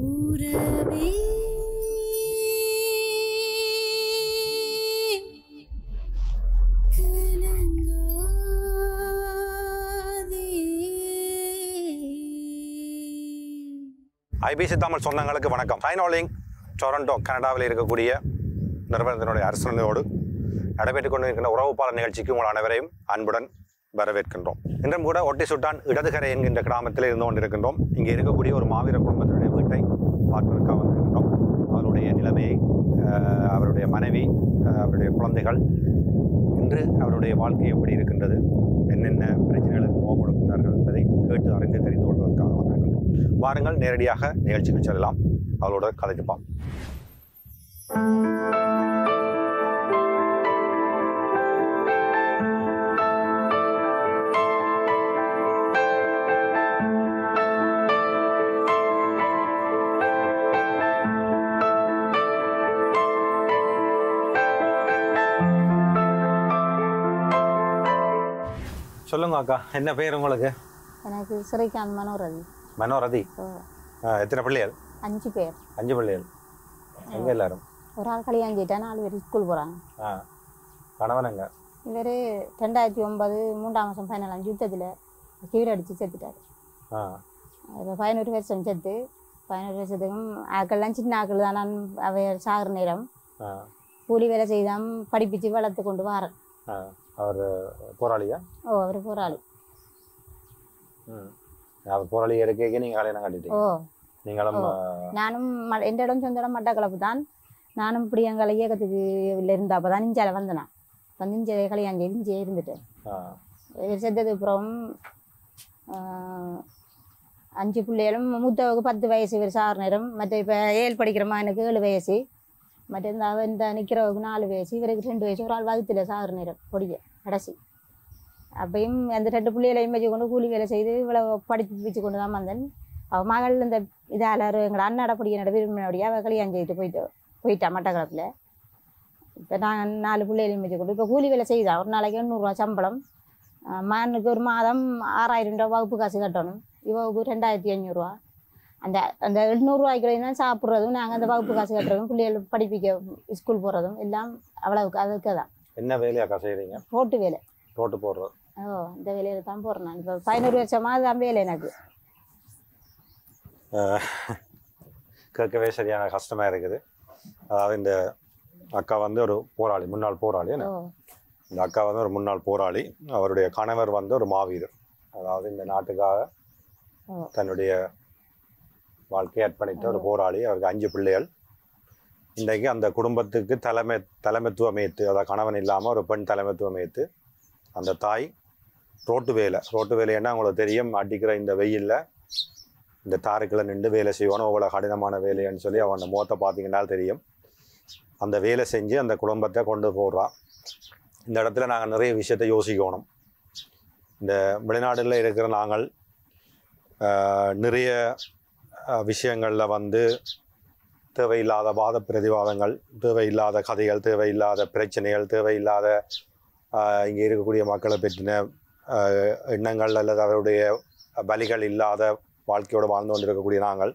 உறவே ஐபிசி தமிழ் சொந்தங்களுக்கு வணக்கம். சைனோலிங் டொரண்டோ கனடாவில் இருக்கக்கூடிய நிறுவனத்தினுடைய அரசனோடு நடைபெற்றுக் கொண்டிருக்கின்ற உறவுப்பாளர் நிகழ்ச்சிக்கு உங்கள் அனைவரையும் அன்புடன் வரவேற்கின்றோம். இன்றும் கூட ஒட்டி சுட்டான் இடதுகரை என்கின்ற கிராமத்தில் இருந்து கொண்டிருக்கின்றோம். இங்கே இருக்கக்கூடிய ஒரு மாவீர குடும்பத்தினுடைய வீட்டை பார்ப்பதற்காக வந்திருக்கின்றோம். அவருடைய நிலைமையை அவருடைய மனைவி அவருடைய குழந்தைகள் இன்று அவருடைய வாழ்க்கை எப்படி இருக்கின்றது என்னென்ன பிரச்சனைகளுக்கு முகம் கொடுக்கின்றார்கள் என்பதை கேட்டு அறிந்து தெரிந்து கொள்வதற்காக வந்திருக்கின்றோம். வாருங்கள் நேரடியாக நிகழ்ச்சிக்கு செல்லலாம். அவளோட கதைச்சுப்பான் சொல்லுங்க அக்கா என்ன பேர் உங்களுக்கு? எனக்கு சிறைக்காந்த் மனோரதி. மனோரதி. எத்தனை பிள்ளைகள்? அஞ்சு பேர். அஞ்சு பிள்ளைகள். எங்க எல்லாரும்? ஒரு ஆள் கல்யாணம் செய்யிட்டா நாலு பேர் ஸ்கூல் போகிறாங்க ஆ. கணவனங்க இவர் ரெண்டாயிரத்தி ஒன்பது மூன்றாம் மாதம் பதினாலாம் யுத்தத்தில் கீழே அடித்து செத்துட்டார். இப்போ பதினோரு வருஷம் செத்து பதினோரு வருஷத்துக்கும் ஆக்கள்லாம் சின்ன ஆக்கள் தான். நான் அவை சாகிற நேரம். கூலி வேலை செய்தாம் படிப்பிச்சு வளர்த்து கொண்டு வாரேன். அவர் போராளியா? ஓ அவர் போராளி. ம். அவர் போராளி இருக்கைக்கு நீங்கள் கல்யாணம் கட்டிட்டீங்க. ஓ. நீங்களும் நானும் எந்த இடம் சொந்த இடம் மட்டக்களப்பு தான் நானும் இப்படி எங்களை இயக்கத்துக்கு இருந்த அப்போ தான் இஞ்சால வந்தேன். வந்து இஞ்ச கல்யாணம் செய்து இருந்துட்டேன் ஆ. இவர் செத்ததுக்கு அப்புறம் அஞ்சு பிள்ளைகளும் மூத்தவருக்கு பத்து வயசு இவர் சார் நேரம் மற்ற இப்போ ஏழு படிக்கிற எனக்கு ஏழு வயசு. மற்ற இந்த அவன் இந்த நிற்கிறவருக்கு நாலு வயசு இவருக்கு ரெண்டு வயசு ஒரு ஆள் வகுத்தில் சார் நேரம் பொடிய கடைசி அப்பயும் அந்த ரெண்டு பிள்ளைகளையும் வச்சு கொண்டு கூலி வேலை செய்து இவ்வளோ படிப்பு வச்சு கொண்டு தான் வந்தேன் அவள் மகள் இந்த இதால் எங்களை அண்ணாட படிக்கிற விரும்பினபடியாக அவள் கல்யாணம் செய்துட்டு போயிட்டு போயிட்டா மட்டக்களப்பில் இப்போ நான் நாலு பிள்ளைகளையும் வச்சு கொண்டு இப்போ கூலி வேலை செய்தா ஒரு நாளைக்கு எண்ணூறுரூவா சம்பளம் ஆஹ் மகனுக்கு ஒரு மாதம் ஆறாயிரம் ரூபா வகுப்பு காசு கட்டணும் இவவுக்கு ரெண்டாயிரத்தி ஐநூறுரூவா அந்த அந்த எண்ணூறுரூவாய்க்குள்ள தான் சாப்பிட்றதும் நாங்கள் அந்த வகுப்பு காசு கட்டுறதும் பிள்ளைகள் படிப்பிக்க ஸ்கூல் போகிறதும் எல்லாம் அவ்வளவுக்கு அதுக்கு தான் என்ன வேலையாக்கா செய்கிறீங்க ரோட்டு வேலை. ரோட்டு போடுறது ஓ இந்த வேலையில் தான் போகிறேன் நான். இப்போ பதினோரு வருஷமாக அதுதான் வேலை எனக்கு. கேட்கவே சரியான கஷ்டமாக இருக்குது. அதாவது இந்த அக்கா வந்து ஒரு போராளி முன்னாள் போராளி இந்த அக்கா வந்து ஒரு முன்னாள் போராளி. அவருடைய கணவர் வந்து ஒரு மாவீரர். அதாவது இந்த நாட்டுக்காக. தன்னுடைய வாழ்க்கையை அர்ப்பணித்த ஒரு போராளி அவருக்கு அஞ்சு பிள்ளைகள். இன்றைக்கு அந்த குடும்பத்துக்கு தலைமை தலைமைத்துவம் ஏற்று அதாவது கணவன் இல்லாமல் ஒரு பெண் தலைமைத்துவம் ஏற்று அந்த தாய் ரோட்டு வேலை. ரோட்டு வேலைன்னா உங்களுக்கு தெரியும்? அடிக்கிற இந்த வெயில்ல இந்த தாருக்குள்ள நின்று வேலை செய்வானோ? அவ்வளோ கடினமான வேலைன்னு சொல்லி அவன் முகத்தை பார்த்தீங்கன்னா தெரியும். அந்த வேலை செஞ்சு அந்த குடும்பத்தை கொண்டு போடுறான் இந்த இடத்துல நாங்கள் நிறைய விஷயத்தை யோசிக்கணும். இந்த வெளிநாடுகளில் இருக்கிற நாங்கள் நிறைய விஷயங்களில் வந்து தேவையில்லாத வாத பிரதிவாதங்கள் தேவையில்லாத கதைகள் தேவையில்லாத பிரச்சனைகள் தேவையில்லாத இங்கே இருக்கக்கூடிய மக்களை பற்றின எண்ணங்கள் அல்லது அவருடைய பலிகள் இல்லாத வாழ்க்கையோடு வாழ்ந்து கொண்டிருக்கக்கூடிய நாங்கள்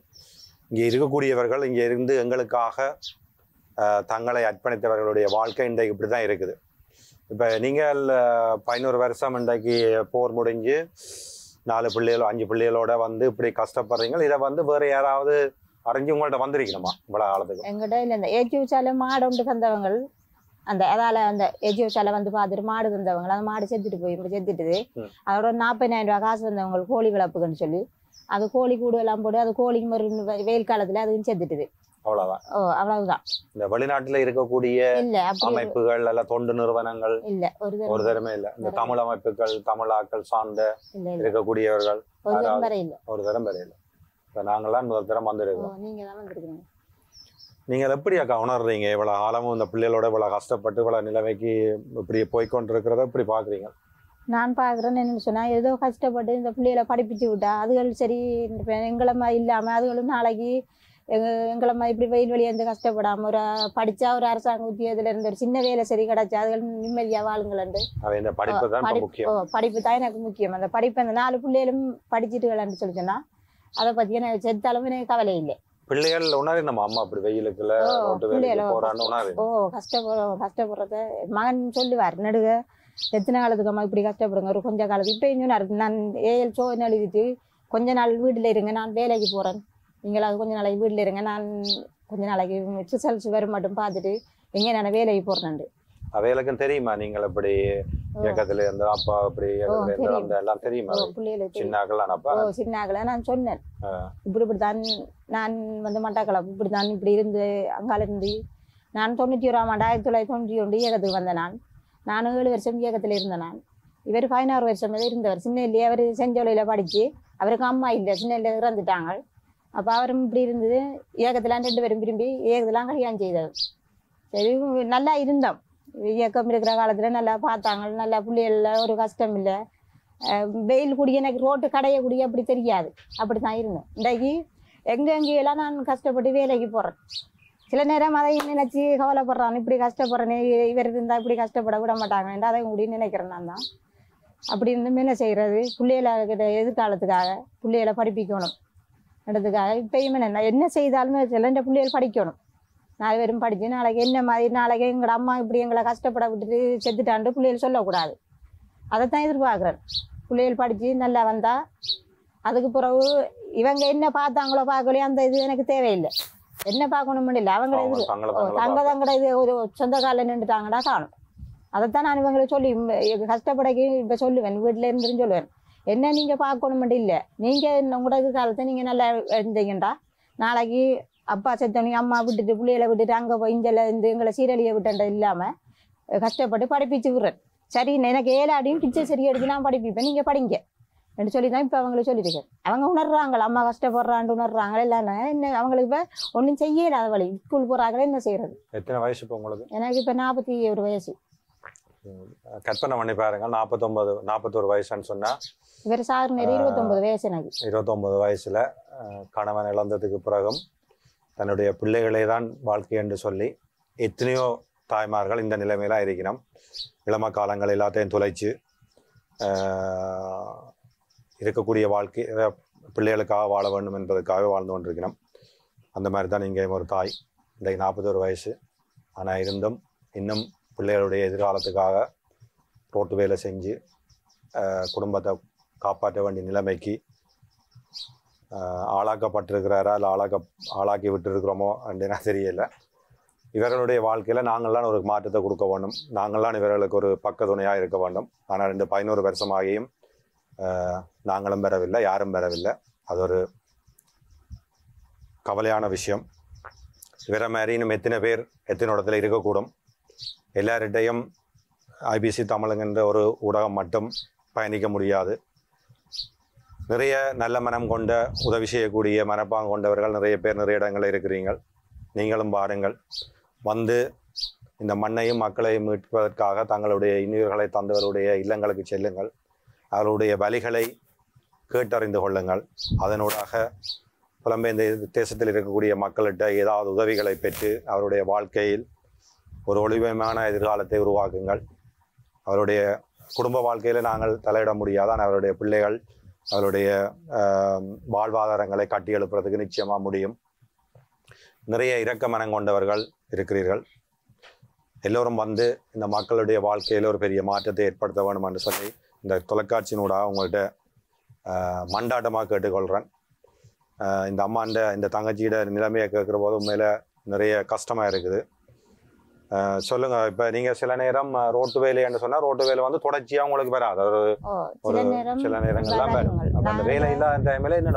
இங்கே இருக்கக்கூடியவர்கள் இங்கே இருந்து எங்களுக்காக தங்களை அர்ப்பணித்தவர்களுடைய வாழ்க்கை இன்றைக்கு இப்படி தான் இருக்குது. இப்போ நீங்கள் பதினோரு வருஷம் இன்றைக்கு போர் முடிஞ்சு நாலு பிள்ளைகளோ அஞ்சு பிள்ளைகளோட வந்து இப்படி கஷ்டப்படுறீங்க. இதை வந்து வேற யாராவது அறிஞ்சு உங்கள்ட்ட வந்திருக்கணுமா? இவ்வளோ காலத்துக்கு. எங்கிட்ட இல்லை இந்த ஏஜி வச்சால மாடு ஒன்று தந்தவங்க அந்த அதால அந்த ஏஜி வச்சால வந்து பார்த்துட்டு மாடு தந்தவங்க அந்த மாடு செத்துட்டு போய் இப்படி செத்துட்டுது. அதோட நாற்பதாயிரம் ரூபாய் காசு தந்தவங்க கோழி வளர்ப்புக்குன்னு சொல்லி. அது கோழி கூடு எல்லாம் போட்டு அது கோழிக்கு மறு வெயில் காலத்துல அதுவும் செத்துட்டுது. அவ்வளோதான் ஓ அவ்வளவுதான். இந்த வெளிநாட்டில் இருக்கக்கூடிய அமைப்புகள் அல்ல தொண்டு நிறுவனங்கள் இல்ல ஒரு தரம் இல்லை. இந்த தமிழ் அமைப்புகள் தமிழாக்கள் சார்ந்த இருக்கக்கூடியவர்கள் ஒரு தரம் வரையில இப்போ நாங்களாம் முதல் தரம் வந்திருக்கோம். நீங்க எப்படி அக்கா உணர்றீங்க? இவ்வளோ காலமும் இந்த பிள்ளைகளோட இவ்வளோ கஷ்டப்பட்டு இவ்வளோ நிலைமைக்கு இப்படி போய்க்கொண்டிருக்கிறத இப்படி பார்க்குறீங்க நான் பார்க்குறேன்னு என்ன சொன்னா ஏதோ கஷ்டப்பட்டு இந்த பிள்ளைகளை படிப்பிச்சு விட்டா அதுகள் சரி எங்களை இல்லாம அதுகளும் நாளைக்கு எங்களை இப்படி வெயில் இருந்து கஷ்டப்படாம ஒரு படிச்சா ஒரு அரசாங்க உத்தியோகத்துல இருந்து ஒரு சின்ன வேலை சரி கிடைச்சா அதுகள் நிம்மதியா வாழுங்களேன் படிப்பு தான் எனக்கு முக்கியம். அந்த படிப்பு அந்த நாலு பிள்ளைகளும் படிச்சுட்டு விளையாண்டு சொல்லி சொன்னா அதை பத்தி எனக்கு செத்தாலும் எனக்கு கவலை இல்லை. பிள்ளைகள் உணரு நம்ம அம்மா அப்படி வெயிலுக்குள்ள ஓ, கஷ்டப்படுற கஷ்டப்படுறத மகன் சொல்லுவார் நடுக எத்தனை காலத்துக்கு அம்மா இப்படி கஷ்டப்படுங்க? ஒரு கொஞ்ச காலத்துக்கு. இப்போ சொன்னார் நான் ஏஎல் சோதனை எழுதிட்டு கொஞ்ச நாள் வீட்டில் இருங்க நான் வேலைக்கு போகிறேன் நீங்களாவது கொஞ்ச நாளைக்கு வீட்டில் இருங்க. நான் கொஞ்ச நாளைக்கு ரிசல்ட்ஸ் வரும் மட்டும் பார்த்துட்டு எங்கே நான் வேலைக்கு போகிறேன் அவைகளுக்கும் தெரியுமா? நீங்கள் இப்படி இயக்கத்துல இருந்து அப்பா அப்படி எல்லாம் தெரியுமா? சின்னாக்கெல்லாம் அப்பா? ஓ சின்னாக்களை நான் சொன்னேன். இப்படி இப்படி தான் நான் வந்து மட்டக்களப்பு இப்படி தான் இப்படி இருந்து அங்கால இருந்து நான் தொண்ணூற்றி ஓராம் ஆண்டு ஆயிரத்தி தொள்ளாயிரத்தி தொண்ணூற்றி ஒன்று இயக்கத்துக்கு வந்தேன் நான். நான் ஏழு வருஷம் இயக்கத்தில் இருந்தேன் நான். இவர் பதினாறு வருஷம் இருந்தவர். சின்ன இல்லையே அவர் செஞ்சோலையில் படித்து அவருக்கு அம்மா இல்லை. சின்ன இல்லை இறந்துட்டாங்க. அப்போ அவரும் இப்படி இருந்தது. இயக்கத்தில் ரெண்டு பேரும் விரும்பி இயக்கத்தெல்லாம் கல்யாணம் செய்தது. சரி நல்லா இருந்தோம். இயக்கம் இருக்கிற காலத்தில் நல்லா பார்த்தாங்க. நல்லா பிள்ளைகள்ல ஒரு கஷ்டம் இல்லை. வெயில் குடி எனக்கு ரோட்டு கடையை குடி அப்படி தெரியாது. அப்படி தான் இருந்தேன் இன்றைக்கு எங்கே எங்கேயெல்லாம் நான் கஷ்டப்பட்டு வேலைக்கு போகிறேன் சில நேரம் அதை நினைச்சு கவலைப்படுறான். இப்படி கஷ்டப்படுறேனே இவர் இருந்தால் இப்படி கஷ்டப்பட விட மாட்டாங்க அதை கூட நினைக்கிறேன் நான் தான். அப்படி இருந்தும் என்ன செய்கிறது பிள்ளைகள எதிர்காலத்துக்காக பிள்ளைகளை படிப்பிக்கணும். இடத்துக்காக இப்பயும் என்ன என்ன செய்தாலுமே சில இந்த பிள்ளைகள் படிக்கணும். நாலு பேரும் படித்து நாளைக்கு என்ன மாதிரி நாளைக்கு எங்களோட அம்மா இப்படி எங்களை கஷ்டப்பட விட்டுட்டு செத்துட்டான்ட்டு பிள்ளைகள் சொல்லக்கூடாது. அதைத்தான் எதிர்பார்க்குறேன். பிள்ளைகள் படித்து நல்லா வந்தால் அதுக்கு பிறகு இவங்க என்ன பார்த்தாங்களோ பார்க்கலையோ அந்த இது எனக்கு தேவையில்லை. என்ன பார்க்கணும்னு இல்லை. அவங்கள அவங்க இது தங்க தங்கட இது ஒரு சொந்த காலில் நின்றுட்டாங்கடா காணும். அதைத்தான் நான் இவங்களை சொல்லி கஷ்டப்படக்கு இப்போ சொல்லுவேன். வீட்டில் இருந்துன்னு சொல்லுவேன். என்ன நீங்கள் பார்க்கணுமெண்டு இல்லை. நீங்கள் உங்களோட காலத்தை நீங்கள் நல்லா இருந்தீங்கடா நாளைக்கு அப்பா செத்தவனி அம்மா விட்டுட்டு பிள்ளைகளை விட்டுட்டு அங்கே போய் இஞ்சல இந்த எங்களை சீரழியை விட்டுன்ற இல்லாமல் கஷ்டப்பட்டு படிப்பிச்சு விடுறேன். சரி எனக்கு ஏழாடியும் பிச்சை சரி எடுத்து நான் படிப்பிப்பேன். நீங்கள் படிங்க. என்று சொல்லி தான் இப்போ அவங்களுக்கு சொல்லியிருக்கேன் அவங்க உணர்றாங்க அம்மா கஷ்டப்படுறான்னு உணர்றாங்க எல்லாம் என்ன அவங்களுக்கு இப்போ ஒன்றும் செய்யலாத வழி. ஸ்கூல் போகிறாங்களே என்ன செய்கிறது எத்தனை வயசு இப்போ உங்களுக்கு? எனக்கு இப்போ நாற்பத்தி ஒரு வயசு. கற்பனை பண்ணி பாருங்க. நாற்பத்தொன்பது நாற்பத்தோரு வயசுன்னு சொன்னா இவர் சார் நேரம் இருபத்தொன்பது வயசு எனக்கு. இருபத்தொன்பது வயசுல கணவன் இழந்ததுக்கு பிறகும் தன்னுடைய பிள்ளைகளே தான் வாழ்க்கை என்று சொல்லி எத்தனையோ தாய்மார்கள் இந்த நிலைமையில இருக்கணும் இளம காலங்கள் எல்லாத்தையும் தொலைச்சு ஆஹ், இருக்கக்கூடிய வாழ்க்கை பிள்ளைகளுக்காக வாழ வேண்டும் என்பதற்காக வாழ்ந்து கொண்டிருக்கிறோம். அந்த மாதிரி தான் இங்கே ஒரு தாய். இன்றைக்கு நாற்பத்தோரு வயசு. ஆனால் இருந்தும் இன்னும் பிள்ளைகளுடைய எதிர்காலத்துக்காக ரோட்டு வேலை செஞ்சு குடும்பத்தை காப்பாற்ற வேண்டிய நிலைமைக்கு ஆளாக்கப்பட்டிருக்கிறாரா இல்லை ஆளாக்க ஆளாக்கி விட்டுருக்கிறோமோ அப்படின்னா தெரியல. இவர்களுடைய வாழ்க்கையில் நாங்கள்லாம் ஒரு மாற்றத்தை கொடுக்க வேண்டும். நாங்கள்லாம் இவர்களுக்கு ஒரு பக்க துணையாக இருக்க வேண்டும். ஆனால் ரெண்டு பதினோரு வருஷமாகியும் நாங்களும் பெறவில்லை யாரும் பெறவில்லை. அது ஒரு கவலையான விஷயம். இவரை மாதிரி இன்னும் எத்தனை பேர் எத்தனை இடத்துல இருக்கக்கூடும். எல்லார்கிட்டையும் ஐபிசி தமிழுங்கிற ஒரு ஊடகம் மட்டும் பயணிக்க முடியாது. நிறைய நல்ல மனம் கொண்ட உதவி செய்யக்கூடிய மனப்பாங்கு கொண்டவர்கள் நிறைய பேர் நிறைய இடங்களில் இருக்கிறீர்கள். நீங்களும் பாருங்கள். வந்து இந்த மண்ணையும் மக்களையும் மீட்பதற்காக தங்களுடைய இன்னுயிர்களை தந்தவருடைய இல்லங்களுக்கு செல்லுங்கள். அவருடைய வழிகளை கேட்டறிந்து கொள்ளுங்கள். அதனூடாக புலம்பெயர்ந்த தேசத்தில் இருக்கக்கூடிய மக்கள்கிட்ட ஏதாவது உதவிகளை பெற்று அவருடைய வாழ்க்கையில் ஒரு ஒளிமயமான எதிர்காலத்தை உருவாக்குங்கள். அவருடைய குடும்ப வாழ்க்கையில் நாங்கள் தலையிட முடியாதான் அவருடைய பிள்ளைகள் அவருடைய வாழ்வாதாரங்களை கட்டி எழுப்புறதுக்கு நிச்சயமாக முடியும். நிறைய இரக்க மனம் கொண்டவர்கள் இருக்கிறீர்கள். எல்லோரும் வந்து இந்த மக்களுடைய வாழ்க்கையில் ஒரு பெரிய மாற்றத்தை ஏற்படுத்த வேண்டும் என்று சொல்லி இந்த தொலைக்காட்சியினூடாக உங்கள்கிட்ட மண்டாட்டமாக கேட்டுக்கொள்கிறேன் இந்த அம்மாண்ட இந்த தங்கச்சியோட நிலைமையை கேட்குற போது உண்மையில் நிறைய கஷ்டமாக இருக்குது. சொல்லுங்க. இப்போ நீங்கள் சில நேரம் ரோட்டு வேலைன்னு சொன்னால் ரோட்டு வேலை வந்து தொடர்ச்சியாக உங்களுக்கு வராது. அது ஒரு ஒரு சில நேரங்கள்லாம் வரும் வருங்கள். அப்போ அந்த வேலை இல்லாத டைமில் என்ன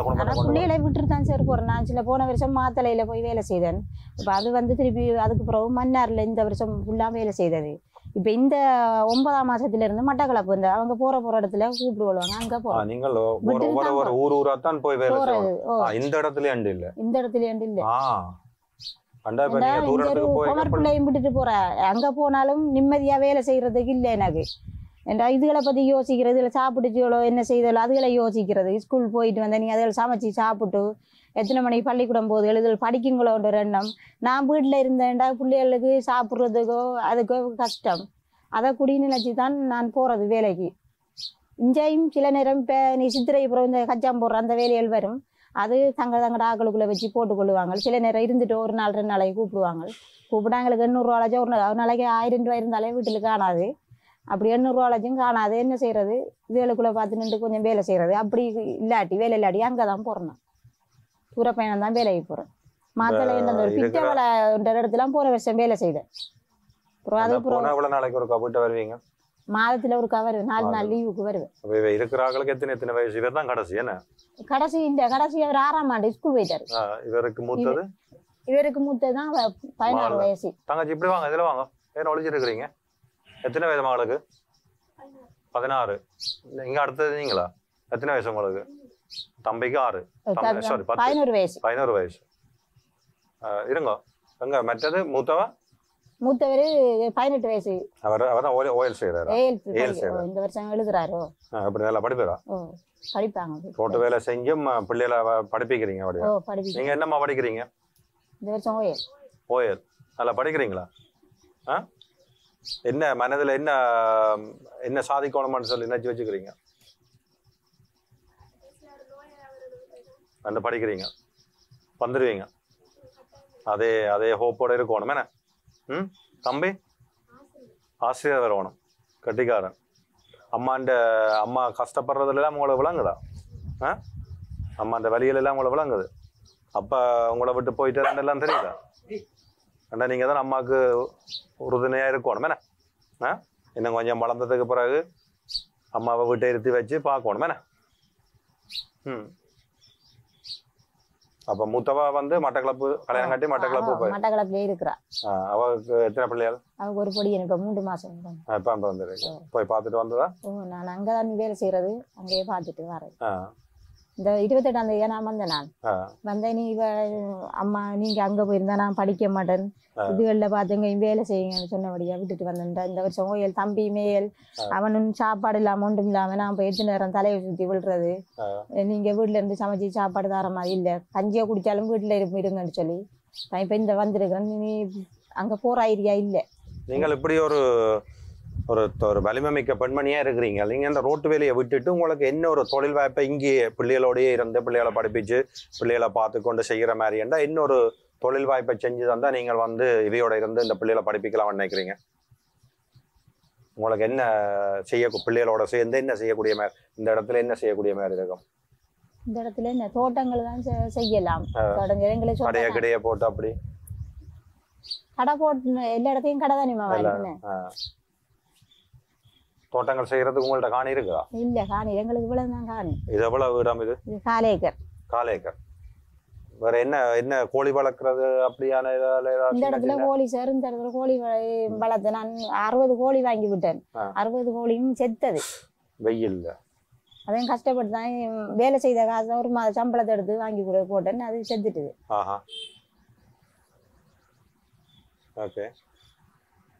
பிள்ளைகளை விட்டுட்டு தான் சரி போறேன் நான் சில போன வருஷம் மாத்தளையில போய் வேலை செய்தேன். இப்போ அது வந்து திருப்பி அதுக்கு பிறகு மன்னார்ல இந்த வருஷம் ஃபுல்லா வேலை செய்தது. இப்போ இந்த ஒன்பதாம் மாசத்துல இருந்து மட்டக்களப்பு இந்த அவங்க போற போற இடத்துல கூப்பிட்டு கொள்வாங்க அங்க போறோம் நீங்கள் ஒரு ஊர் ஊரா தான் போய் வேலை இந்த இடத்துல அண்டு இல்ல? இந்த இடத்துல ஏண்டு இல்ல. விட்டுட்டு போற. அங்க போனாலும் நிம்மதியா வேலை செய்யறதுக்கு இல்ல எனக்கு. ஏன்டா இதுகளை பற்றி யோசிக்கிறது இதில் சாப்பிட்டுச்சோளோ என்ன செய்தோளோ அதுகளை யோசிக்கிறது. ஸ்கூல் போயிட்டு வந்தேன் நீங்கள் அதில் சமைச்சு சாப்பிட்டு எத்தனை மணிக்கு பள்ளிக்கூடம் போகுது இதில் படிக்குங்களோன்ற எண்ணம். நான் வீட்டில் இருந்தேன்டா பிள்ளைகளுக்கு சாப்பிட்றதுக்கோ அதுக்கோ கஷ்டம். அதை குடின்னு நினச்சி தான் நான் போகிறது வேலைக்கு. இங்கேயும் சில நேரம் இப்போ நீ சித்திரை அப்புறம் இந்த கச்சாம் போடுற அந்த வேலைகள் வரும். அது தங்க தங்கட ஆக்களுக்குள்ளே வச்சு போட்டுக்கொள்ளுவாங்க சில நேரம் இருந்துட்டு ஒரு நாள் ரெண்டு நாளைக்கு கூப்பிடுவாங்க. கூப்பிட்டா எங்களுக்கு எண்ணூறுவாளாச்சும் ஒரு நாள். ஒரு நாளைக்கு ஆயிரம் ரூபாய் இருந்தாலே வீட்டில் காணாது. அப்படி எண்ணூறுவாளாச்சும் காணாது. என்ன செய்கிறது இதுகளுக்குள்ளே பார்த்து நின்று கொஞ்சம் வேலை செய்கிறது அப்படி இல்லாட்டி வேலை இல்லாட்டி அங்கே தான் போகிறேன் தூர பயணம் தான் வேலைக்கு போகிறேன் மாத்தளை என்ன ஒரு இருக்கிற- பிச்சவளன்ற இடத்துலாம் போகிற வருஷம் வேலை செய்தேன். அப்புறம் அது நாளைக்கு ஒரு கப்பிட்டு வருவீங்க? மாதத்தில் ஒரு கவர் நாலு நாள் லீவுக்கு வருவேன் இவ எத்தனை எத்தனை வயசு? இவர் தான் கடைசி என்ன? கடைசி இந்த கடைசி அவர் ஆறாம் ஆண்டு ஸ்கூல் போயிட்டாரு. இவருக்கு மூத்தது? இவருக்கு மூத்தது தான் பதினாறு? வயசு. தங்கச்சி இப்படி வாங்க இதுல வாங்க. ஏன் ஒளிச்சிட்டு இருக்கிறீங்க? எத்தனை வயது மகளுக்கு பதினாறு. இங்க அடுத்தது நீங்களா? எத்தனை வயசு உங்களுக்கு? தம்பிக்கு ஆறு. பத்து. பதினோரு வயசு. பதினோரு வயசு. இருங்க. எங்க மற்றது மூத்தவ? மூத்தவர் பதினெட்டு வயசு. அவர் அவர் ஓயில் செய்கிறாரா ஏஎல்பி ஏழு செய்றாரு. இந்த வருஷம் எழுதுறாரோ? அப்படி நல்லா படிப்பாரா? படிப்பாங்க தோட்ட வேலை செஞ்சும் பிள்ளைகளை படிப்பிக்கிறீங்க அப்படியா ஓ படிப்பி நீங்க என்னம்மா படிக்கிறீங்க? இந்த வருஷம் ஓயல் ஓயல் நல்லா படிக்கிறீங்களா? ஆ? என்ன மனதில் என்ன என்ன சாதிக்கணுமான்னு சொல்லி நினச்சி வச்சுக்கிறீங்க? வந்து படிக்கிறீங்க. வந்துடுவீங்க அதே அதே ஹோப்போட இருக்கணும். என்ன? ம் தம்பி? ஆசிரியர் வரணும் கட்டிக்காரன். அம்மாண்ட அம்மா கஷ்டப்படுறதுலாம் உங்களை விளங்குதா? ஆ? அம்மாண்ட வழிகள் உங்களை விளங்குது. அப்பா உங்களை விட்டு போயிட்டு எல்லாம் தெரியுதா? அண்ணா நீங்கள் தான் அம்மாவுக்கு உறுதுணையாக இருக்கணும் என்ன? ஆ? இன்னும் கொஞ்சம் வளர்ந்ததுக்கு பிறகு அம்மாவை விட்டு இருத்தி வச்சு பார்க்கணும் என்ன? ம். அப்போ மூத்தவா வந்து மட்டக்களப்பு கல்யாணம் கட்டி மட்டக்களப்பு போய். மட்டக்களப்பிலே இருக்கிறா. ஆ, அவருக்கு எத்தனை பிள்ளைகள்? அவங்க ஒரு பொடி இப்போ மூன்று மாசம். இப்போ இப்போ வந்துருக்கு போய் பார்த்துட்டு வந்ததா நான் அங்கே தான் வேலை செய்கிறது அங்கேயே பார்த்துட்டு வரேன். இந்த இருபத்தெட்டாம் தேதி நான் வந்தேன் நான். வந்தேன் நீ இவ அம்மா நீங்க அங்க போயிருந்தா நான் படிக்க மாட்டேன். இதுகளில் பார்த்துங்க வேலை செய்யுங்கன்னு சொன்னபடியா விட்டுட்டு வந்தேன் இந்த வருஷம் ஓயல் தம்பி மேயல் அவனும் சாப்பாடு இல்லாம ஒன்றும் இல்லாம நான் போய் எட்டு நேரம் தலையை சுத்தி விழுறது. நீங்க வீட்ல இருந்து சமைச்சு சாப்பாடு தர மாதிரி இல்ல. கஞ்சியை குடிச்சாலும் வீட்டுல இரு- இருங்கன்னு சொல்லி. நான் இப்ப இந்த வந்திருக்கிறேன். நீ அங்க போற ஐடியா இல்ல. நீங்கள் இப்படி ஒரு ஒரு ஒரு வலிமை மிக்க பெண்மணியா இருக்கிறீங்க. நீங்க இந்த ரோட்டு வேலையை விட்டுட்டு உங்களுக்கு என்ன ஒரு தொழில் வாய்ப்பை இங்கேயே பிள்ளைகளோடயே இருந்து பிள்ளைகளை படிப்பிச்சு பிள்ளைகளை பார்த்து கொண்டு செய்கிற மாதிரி இருந்தால் இன்னொரு தொழில் வாய்ப்பை செஞ்சு தந்தா நீங்கள் வந்து இவையோட இருந்து இந்த பிள்ளைகளை படிப்பிக்கலாம்னு நினைக்கிறீங்க? உங்களுக்கு என்ன செய்ய பிள்ளைகளோட சேர்ந்து என்ன செய்யக்கூடிய மாதிரி இந்த இடத்துல என்ன செய்யக்கூடிய மாதிரி இருக்கும்? இந்த இடத்துல என்ன தோட்டங்கள் தான் செய்யலாம். கடையை கடையை போட்டு அப்படி? கடை போட்டு எல்லா இடத்தையும் கடை தானே. தோட்டங்கள் செய்யறதுக்கு உங்கள்ட்ட காணி இருக்குதா? இல்ல காணி. எங்களுக்கு இவ்வளவு தான் காணி. இது எவ்வளவு இடம் இது? இது காலேக்கர் வேற என்ன என்ன கோழி வளர்க்குறது? அப்படியான இதால இந்த இடத்துல கோழி சார் இந்த இடத்துல கோழி வ- வளர்த்து நான் அறுபது கோழி வாங்கி விட்டேன். ஆ. அறுபது கோழியும் செத்தது. வெயில்ல. அதையும் கஷ்டப்பட்டு தான் வேலை செய்த காசை ஒரு மாத சம்பளத்தை எடுத்து வாங்கி கொடு போட்டேன் அது செத்துட்டுது. ஆஹா. ஓகே.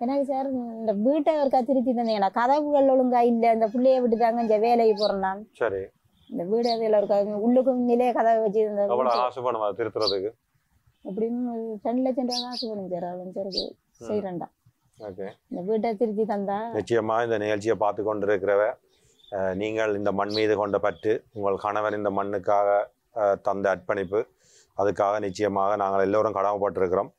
எனக்கு சார் இந்த வீட்டை ஒருக்கா திருத்தி தந்தீங்கன்னா கதவுகள் ஒழுங்கா இல்லை. இந்த பிள்ளைய விட்டுட்டாங்க இந்த வேலைக்கு போறேன் சரி. இந்த வீடு அதில் இருக்கா உள்ளுக்கும் நிலைய கதவை வச்சு இந்த ஆசை பண்ணுவா திருத்துறதுக்கு? எப்படியும் ரெண்டு லட்சம் ரூபா காசு வேணும் சார் அவ்வளோ சாருக்கு செய்கிறேன்டா ஓகே. இந்த வீட்டை திருத்தி தந்தா. நிச்சயமா இந்த நிகழ்ச்சியை பார்த்து கொண்டிருக்கிறவ நீங்கள் இந்த மண் மீது கொண்ட பற்று உங்கள் கணவன் இந்த மண்ணுக்காக தந்த அர்ப்பணிப்பு அதுக்காக நிச்சயமாக நாங்கள் எல்லோரும் கடமைப்பட்டிருக்கிறோம்.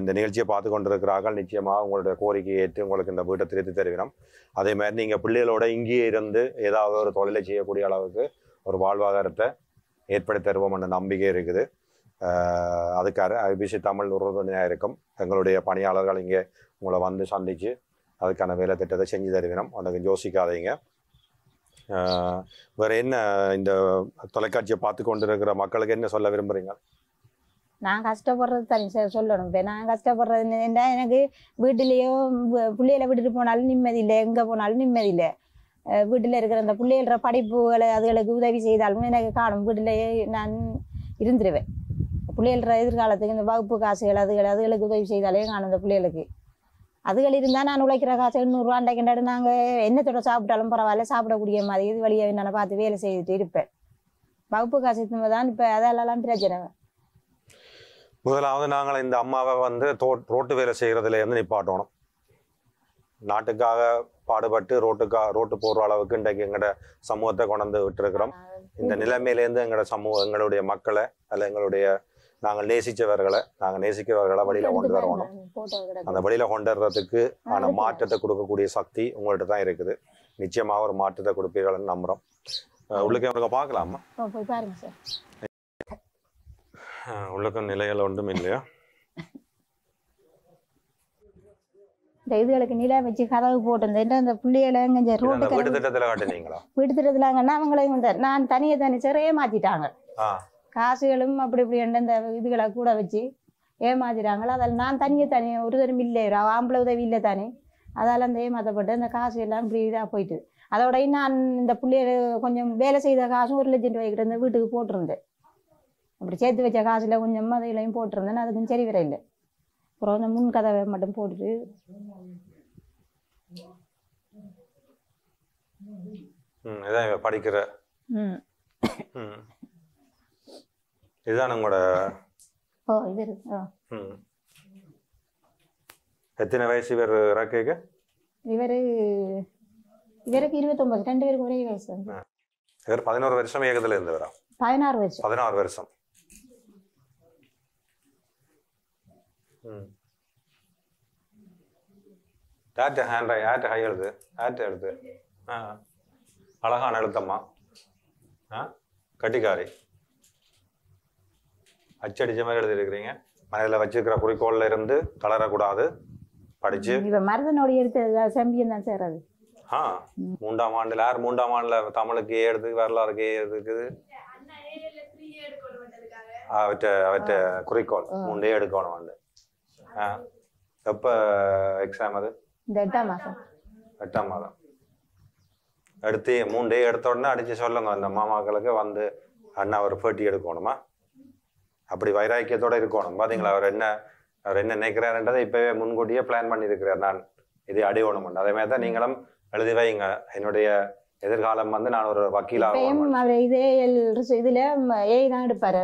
இந்த நிகழ்ச்சியை பார்த்து கொண்டிருக்கிறார்கள். நிச்சயமாக உங்களுடைய கோரிக்கையை ஏற்று உங்களுக்கு இந்த வீட்டை திருத்தி தருகிறோம். அதே மாதிரி நீங்கள் பிள்ளைகளோட இங்கேயே இருந்து ஏதாவது ஒரு தொழிலை செய்யக்கூடிய அளவுக்கு ஒரு வாழ்வாதாரத்தை ஏற்படுத்தி தருவோம் என்ற நம்பிக்கை இருக்குது. அதுக்காக ஐபிசி தமிழ் உறுதுணையாக இருக்கும். எங்களுடைய பணியாளர்கள் இங்கே உங்களை வந்து சந்தித்து அதுக்கான வேலை திட்டத்தை செஞ்சு தருவினோம் உனக்கு யோசிக்காதீங்க. வேறு என்ன இந்த தொலைக்காட்சியை பார்த்து கொண்டு இருக்கிற மக்களுக்கு என்ன சொல்ல விரும்புகிறீங்க நான் கஷ்டப்படுறது தனி சார் சொல்லணும். இப்போ நான் கஷ்டப்படுறது என்ன எனக்கு வீட்டிலேயோ பிள்ளைகளை விட்டுட்டு போனாலும் நிம்மதி இல்லை. எங்கே போனாலும் நிம்மதி இல்லை. வீட்டில் இருக்கிற அந்த பிள்ளைகள படிப்புகளை அதுகளுக்கு உதவி செய்தாலும் எனக்கு காணும். வீட்டிலேயே நான் இருந்துருவேன். பிள்ளைகள எதிர்காலத்துக்கு இந்த வகுப்பு காசுகள் அதுகள் அதுகளுக்கு உதவி செய்தாலே காணும் அந்த பிள்ளைகளுக்கு. அதுகள் இருந்தால் நான் உழைக்கிற காசு எண்ணூறுரூவா அண்டைக்கிண்டாடு நாங்கள் என்னத்தோட சாப்பிட்டாலும் பரவாயில்ல சாப்பிடக்கூடிய மாதிரி இது வழியாக என்னென்ன பார்த்து வேலை செய்துட்டு இருப்பேன். வகுப்பு காசு தான் இப்போ அதெல்லாம் பிரச்சனை. முதலாவது நாங்கள் இந்த அம்மாவை வந்து தோ ரோட்டு வேலை செய்கிறதுல இருந்து நிப்பாட்டணும். நாட்டுக்காக பாடுபட்டு ரோட்டுக்கா ரோட்டு போடுற அளவுக்கு இன்றைக்கு எங்களோட சமூகத்தை கொண்டு விட்டுருக்கிறோம். இந்த நிலைமையிலேருந்து எங்களோட சமூக எங்களுடைய மக்களை அல்ல எங்களுடைய நாங்கள் நேசிச்சவர்களை நாங்கள் நேசிக்கிறவர்களை வழியில கொண்டு வரணும். அந்த வழியில கொண்டு வர்றதுக்கு ஆன. மாற்றத்தை கொடுக்கக்கூடிய சக்தி உங்கள்ட்ட தான் இருக்குது. நிச்சயமாக ஒரு மாற்றத்தை கொடுப்பீர்கள்னு நம்புறோம். அஹ் உள்ளுக்கு அவருக்கு பார்க்கலாமா? போய் பாருங்க சார். உள்ளுக்கும் நிலைகள் ஒன்றும் இல்லையா? இந்த இதுகளுக்கு நிலா வச்சு கதவு போட்டிருந்தேன் அந்த பிள்ளைகளை அந்த ரோட்டுக்கு வீட்டு திட்டத்துல காட்டுனீங்களா? விடுத்துறதுலாங்கன்னா அவங்களையும் இந்த நான் தனியை தனி சார் ஏமாத்திட்டாங்க ஆ. காசுகளும் அப்படி இப்படி இந்த இதுகளை கூட வச்சு ஏமாத்திட்டாங்களா? அதில் நான் தனியே தனி ஒரு தரம் இல்லை. ஆம்பளை உதவி இல்லை தானே. அதால் அந்த ஏமாற்றப்பட்டு அந்த காசு எல்லாம் இப்படி இதாக போயிட்டு. அதோடய நான் இந்த பிள்ளைய கொஞ்சம் வேலை செய்த காசும் ஒரு லட்சம் ரூபாய்க்கிட்ட இந்த வீட்டுக்கு போட்டிருந்தேன். அப்படி சேர்த்து வச்ச காசில் கொஞ்சம் அதையிலையும் போட்டிருந்தேன். அதுக்கும் சரி வர இல்லை. அப்புறம் அந்த முன் கதவை மட்டும் போட்டுட்டு ம் இதான் படிக்கிற. ம். ம். இதுதான் உங்களோட ஓ இது இருக்கு. எத்தனை வயசு இவர் இறக்கைக்கு? இவர் இவருக்கு இருபத்தொம்பது. ரெண்டு பேருக்கு ஒரே வயசு. இவர் பதினோரு வருஷம் ஏகத்தில் இருந்தவரா? பதினாறு வயசு பதினாறு வருஷம். யார்கிட்ட ஹேண்ட் யார்கிட்ட ஹை எழுது யார்கிட்ட எழுது ஆ அழகான எழுத்தம்மா ஆ கட்டிக்காரி அச்சடிச்ச மாதிரி எழுதியிருக்கிறீங்க மனதில் வச்சிருக்கிற குறிக்கோள்ல இருந்து தளரக்கூடாது படிச்சு இவ மருதனோட எடுத்து செம்பியன் தான் சார் அது ஆ மூன்றாம் ஆண்டுல யார் மூன்றாம் ஆண்டுல தமிழுக்கு ஏ எடுத்து வரலாறுக்கு ஏ இருக்குது அவற்ற அவற்ற குறிக்கோள் மூண்டே எடுக்கணும் வந்து ஆ எப்போ எக்ஸாம் அது? இந்த எட்டாம் மாசம். எட்டாம் மாதம். எடுத்து மூண்டே எடுத்த உடனே அடிச்சு சொல்லுங்க அந்த மாமாக்களுக்கு வந்து அண்ணா ஒரு பேட்டி எடுக்கணுமா? அப்படி வைராக்கியத்தோட இருக்கணும். பாத்தீங்களா அவர் என்ன அவர் என்ன நினைக்கிறாருன்றதை இப்பவே முன்கூட்டியே பிளான் பண்ணியிருக்கிறார் நான். இதை அடையணும் அதே மாதிரி தான் நீங்களும் எழுதி வைங்க. என்னுடைய எதிர்காலம் வந்து நான் ஒரு வக்கீலாக இதே இதுல ஏய் தான் எடுப்பாரு.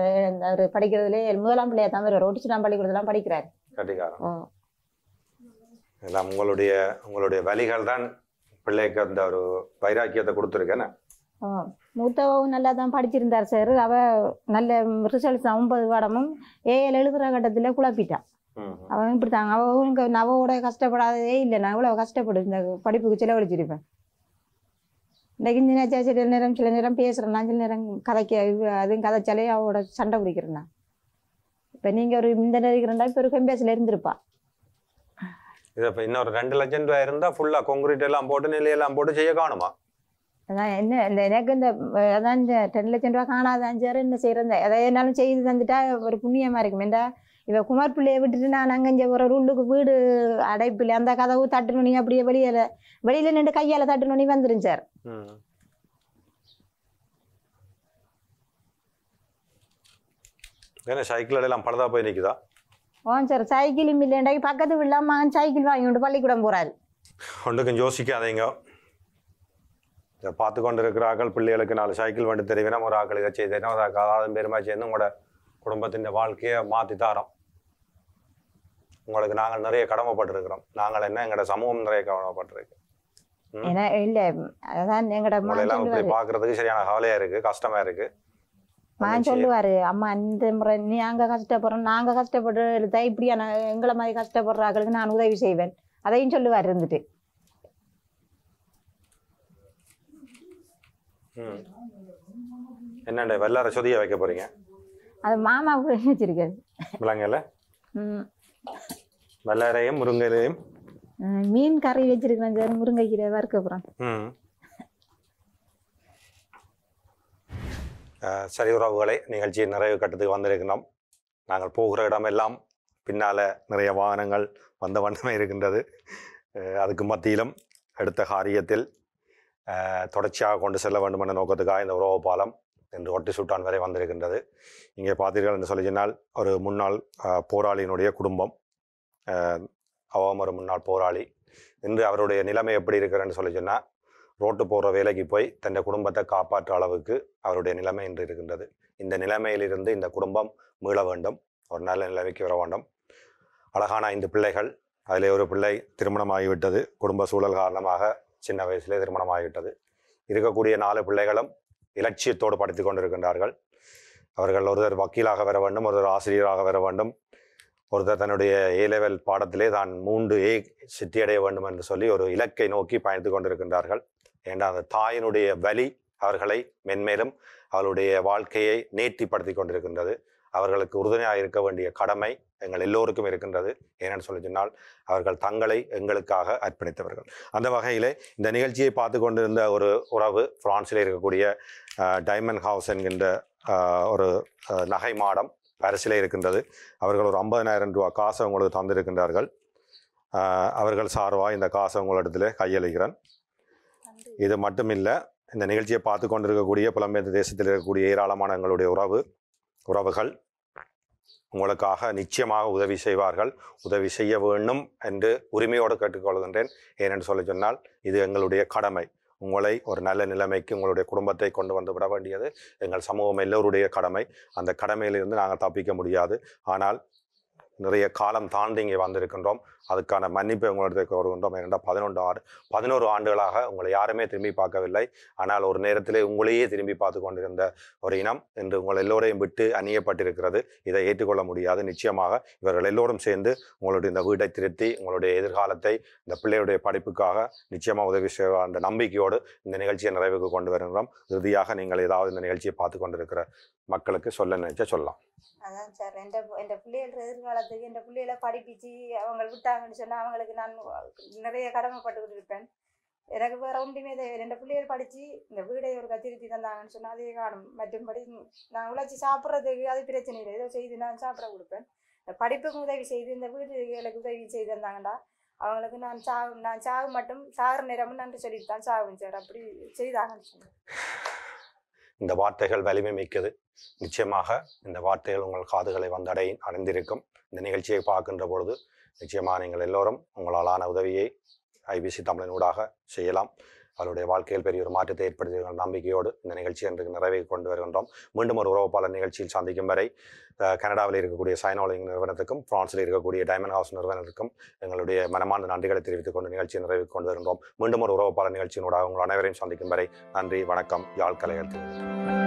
அவர் படிக்கிறதுல முதலாம் பிள்ளையா தான் வருவார் ஒட்டிச்சுட்டாம் பள்ளிக்கூடத்துலாம் படிக்கிறாரு. கட்டிக்காரன் ஓ எல்லாம் உங்களுடைய உங்களுடைய வழிகள் தான் பிள்ளைக்கு அந்த ஒரு வைராக்கியத்தை கொடுத்துருக்கேன்னு மூத்தவும் நல்லா தான் படிச்சிருந்தார் சார் அவ நல்ல ரிசல்ட்ஸ் ஒன்பது பாடமும் ஏஎல் எழுதுற கட்டத்துல குழப்பிட்டான் அவன் இப்படி தாங்க அவங்க நவோட கஷ்டப்படாததே இல்லை. நான் இவ்வளோ கஷ்டப்படு இந்த படிப்புக்கு செலவழிச்சிருப்பேன். இன்னைக்கு சில நேரம் சில நேரம் பேசுகிறேன் நான் சில நேரம் கதைக்க அதுவும் கதைச்சாலே அவளோட சண்டை பிடிக்கிறேன் நான். இப்போ நீங்கள் ஒரு இந்த இருக்கிறண்டா இப்போ ஒரு கம்பேஸில் இருந்திருப்பா. இது இப்போ இன்னொரு ரெண்டு லட்சம் ரூபாய் இருந்தால் ஃபுல்லாக கொங்கிரீட் எல்லாம் போட்டு நிலையெல்லாம் போட்டு செய்ய காணுமா? அதான் என்ன இந்த எனக்கு இந்த அதான் இந்த ரெண்டு லட்சம் ரூபா காணாத அஞ்சாறு என்ன செய்கிறேன் அதை என்னாலும் செய்து தந்துட்டா ஒரு புண்ணியமாக இருக்கும். ஏண்டா? இவ குமார் பிள்ளையை விட்டுட்டு நான் அங்கே இங்கே ஒரு உள்ளுக்கு வீடு அடைப்பில் அந்த கதவு தட்டுனு அப்படியே வெளியில் வெளியில் நின்று கையால் தட்டுனு வந்துரும் சார். ஏன்னா சைக்கிள் எல்லாம் பழுதா போய் நிற்குதா ஓ சார் சைக்கிளும் இல்லைண்டா பக்கத்து வீட்டில் மகன் சைக்கிள் வாங்கி கொண்டு பள்ளிக்கூடம் போகிறாரு ஒன்றுக்கும் யோசிக்காதீங்க. இதை பார்த்து கொண்டு இருக்கிற ஆக்கள் பிள்ளைகளுக்கு நாலு சைக்கிள் வண்டி தெரிவினா ஒரு ஆக்கள் இதை செய்தேன்னா ஒரு அதாவது பெருமா சேர்ந்து உங்களோட குடும்பத்தின் வாழ்க்கையை மாற்றி தாரோம். உங்களுக்கு நாங்கள் நிறைய கடமைப்பட்டிருக்கிறோம். நாங்கள் என்ன எங்களோட சமூகம் நிறைய கடமைப்பட்டிருக்கு. இல்லை அதான் சொல்லுவாரு பார்க்கறதுக்கு சரியான கவலையா இருக்கு கஷ்டமா இருக்கு. மகன் சொல்லுவாரு அம்மா இந்த முறை நீ அங்கே கஷ்டப்படுறோம் நாங்கள் கஷ்டப்படுற எழுத்தா இப்படியான எங்களை மாதிரி கஷ்டப்படுற ஆக்களுக்கு நான் உதவி செய்வேன். அதையும் சொல்லுவார் இருந்துட்டு. என்னண்ட வெள்ளார சொதிய வைக்க போறீங்க? அது மாமா கூட வச்சிருக்காரு. விலங்கல்ல ம். வெள்ளாரையும் முருங்கையிலையும் மீன் கறி வச்சிருக்கிறேன் சார் முருங்கைக்கீரை வறுக்க அப்புறம் ம் அஹ், சரி உறவுகளை நிகழ்ச்சியின் நிறைவு கட்டத்துக்கு வந்திருக்கிறோம் நாங்கள் போகிற இடமெல்லாம் பின்னால் நிறைய வாகனங்கள் வந்த வண்ணமே இருக்கின்றது. அதுக்கு மத்தியிலும் எடுத்த காரியத்தில் தொடர்ச்சியாக கொண்டு செல்ல வேண்டும் என்ற நோக்கத்துக்காக இந்த உறவு பாலம் என்று ஒட்டி சுட்டான் வரை வந்திருக்கின்றது. இங்கே பார்த்தீர்கள் என்று சொல்லி சொன்னால் ஒரு முன்னாள் போராளியினுடைய குடும்பம். அவம் ஒரு முன்னாள் போராளி. இன்று அவருடைய நிலைமை எப்படி இருக்கிறன்னு சொல்லி சொன்னால் ரோட்டு போகிற வேலைக்கு போய் தன் குடும்பத்தை காப்பாற்ற அளவுக்கு அவருடைய நிலைமை இன்று இருக்கின்றது. இந்த நிலைமையிலிருந்து இந்த குடும்பம் மீள வேண்டும். ஒரு நல்ல நிலைமைக்கு வர வேண்டும். அழகான ஐந்து பிள்ளைகள். அதிலே ஒரு பிள்ளை திருமணமாகிவிட்டது. குடும்ப சூழல் காரணமாக சின்ன வயசிலே திருமணமாகிவிட்டது. இருக்கக்கூடிய நாலு பிள்ளைகளும் இலட்சியத்தோடு படித்து கொண்டிருக்கின்றார்கள். அவர்கள் ஒருத்தர் வக்கீலாக வர வேண்டும் ஒருத்தர் ஆசிரியராக வர வேண்டும். ஒருத்தர் தன்னுடைய ஏ லெவல் பாடத்திலே தான் மூன்று ஏ சித்தியடைய வேண்டும் என்று சொல்லி ஒரு இலக்கை நோக்கி பயணித்து கொண்டிருக்கின்றார்கள். ஏண்டா அந்த தாயினுடைய வலி அவர்களை மென்மேலும் அவளுடைய வாழ்க்கையை நேர்த்திப்படுத்தி கொண்டிருக்கின்றது. அவர்களுக்கு உறுதுணையாக இருக்க வேண்டிய கடமை எங்கள் எல்லோருக்கும் இருக்கின்றது. ஏனென்று சொல்லி சொன்னால் அவர்கள் தங்களை எங்களுக்காக அர்ப்பணித்தவர்கள். அந்த வகையிலே இந்த நிகழ்ச்சியை பார்த்து கொண்டிருந்த ஒரு உறவு பிரான்சில் இருக்கக்கூடிய டைமண்ட் ஹவுஸ் என்கின்ற ஒரு நகை மாடம் பரிசிலே இருக்கின்றது. அவர்கள் ஒரு ஐம்பதனாயிரம் ரூபா காசை உங்களுக்கு தந்திருக்கின்றார்கள். அவர்கள் சார்பாக இந்த காசை உங்களிடத்தில் கையளிக்கிறேன். இது மட்டும் இல்லை இந்த நிகழ்ச்சியை பார்த்து கொண்டிருக்கக்கூடிய புலம்பெயர்ந்த தேசத்தில் இருக்கக்கூடிய ஏராளமான எங்களுடைய உறவு உறவுகள் உங்களுக்காக நிச்சயமாக உதவி செய்வார்கள். உதவி செய்ய வேண்டும் என்று உரிமையோடு கேட்டுக்கொள்கின்றேன் ஏனென்று சொல்லி சொன்னால் இது எங்களுடைய கடமை. உங்களை ஒரு நல்ல நிலைமைக்கு உங்களுடைய குடும்பத்தை கொண்டு வந்து விட வேண்டியது எங்கள் சமூகம் எல்லோருடைய கடமை. அந்த கடமையிலிருந்து நாங்கள் தப்பிக்க முடியாது. ஆனால் நிறைய காலம் தாண்டி இங்கே வந்திருக்கின்றோம். அதுக்கான மன்னிப்பை உங்களிடத்துக்கு வருகின்றோம் ஏனென்றால் பதினொன்று ஆறு பதினோரு ஆண்டுகளாக உங்களை யாருமே திரும்பி பார்க்கவில்லை. ஆனால் ஒரு நேரத்திலே உங்களையே திரும்பி பார்த்து கொண்டிருந்த ஒரு இனம் இன்று உங்கள் எல்லோரையும் விட்டு அணியப்பட்டிருக்கிறது. இதை ஏற்றுக்கொள்ள முடியாது. நிச்சயமாக இவர்கள் எல்லோரும் சேர்ந்து உங்களுடைய இந்த வீட்டை திருத்தி உங்களுடைய எதிர்காலத்தை இந்த பிள்ளையுடைய படிப்புக்காக நிச்சயமாக உதவி செய்வார் என்ற நம்பிக்கையோடு இந்த நிகழ்ச்சியை நிறைவுக்கு கொண்டு வருகிறோம் இறுதியாக நீங்கள் ஏதாவது இந்த நிகழ்ச்சியை பார்த்து கொண்டிருக்கிற மக்களுக்கு சொல்ல நினைச்சா சொல்லலாம். அதான் சார் எந்த எந்த பிள்ளைகள் எதிர்காலத்துக்கு எந்த பிள்ளைகளை படிப்பிச்சு அவங்க விட்டாங்கன்னு சொன்னால் அவங்களுக்கு நான் நிறைய கடமைப்பட்டு இருப்பேன். எனக்கு வேற ஒன்றுமே தேவை ரெண்டு பிள்ளைகள் படித்து இந்த வீடை ஒரு கத்திருத்தி தந்தாங்கன்னு சொன்னால் அதே காணும் மற்றும்படி நான் உழைச்சி சாப்பிட்றதுக்கு அது பிரச்சனை இல்லை. ஏதோ செய்து நான் சாப்பிட கொடுப்பேன். இந்த படிப்புக்கு உதவி செய்து இந்த வீடுகளுக்கு உதவி செய்து தந்தாங்கடா அவங்களுக்கு நான் சாவு நான் சாவு மட்டும் சாகிற நேரமும் நன்றி சொல்லிட்டு தான் சாகும் சார். அப்படி செய்தாங்கன்னு சொன்னேன். இந்த வார்த்தைகள் வலிமை மிக்கது. நிச்சயமாக இந்த வார்த்தைகள் உங்கள் காதுகளை வந்தடை அடைந்திருக்கும். இந்த நிகழ்ச்சியை பார்க்கின்ற பொழுது நிச்சயமாக நீங்கள் எல்லோரும் உங்களாலான உதவியை ஐபிசி தமிழின் ஊடாக செய்யலாம். அவருடைய வாழ்க்கையில் பெரிய ஒரு மாற்றத்தை ஏற்படுத்துகிற நம்பிக்கையோடு இந்த நிகழ்ச்சி என்று நிறைவை கொண்டு வருகின்றோம். மீண்டும் ஒரு உறவுப்பாளர் நிகழ்ச்சியில் சந்திக்கும் வரை கனடாவில் இருக்கக்கூடிய சைனோலிங் நிறுவனத்துக்கும் பிரான்ஸில் இருக்கக்கூடிய டைமண்ட் ஹவுஸ் நிறுவனத்துக்கும் எங்களுடைய மனமான நன்றிகளை தெரிவித்துக் கொண்டு நிகழ்ச்சியை நிறைவு கொண்டு வருகின்றோம். மீண்டும் ஒரு உறவுப்பாளர் நிகழ்ச்சியினூடாக உங்கள் அனைவரையும் சந்திக்கும் வரை நன்றி வணக்கம். யாழ் கலையத்தில்